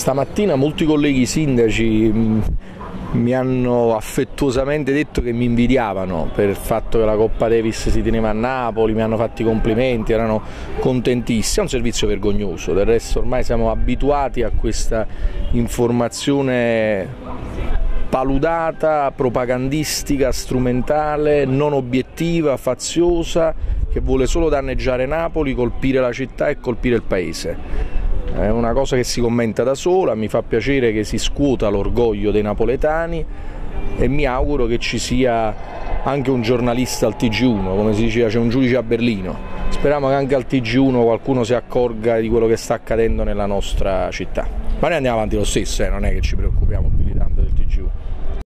Stamattina molti colleghi sindaci mm, mi hanno affettuosamente detto che mi invidiavano per il fatto che la Coppa Davis si teneva a Napoli, mi hanno fatto i complimenti, erano contentissimi, è un servizio vergognoso, del resto ormai siamo abituati a questa informazione paludata, propagandistica, strumentale, non obiettiva, faziosa, che vuole solo danneggiare Napoli, colpire la città e colpire il paese. È una cosa che si commenta da sola, mi fa piacere che si scuota l'orgoglio dei napoletani e mi auguro che ci sia anche un giornalista al TG1, come si diceva c'è un giudice a Berlino. Speriamo che anche al TG1 qualcuno si accorga di quello che sta accadendo nella nostra città. Ma noi andiamo avanti lo stesso, eh, non è che ci preoccupiamo più di tanto.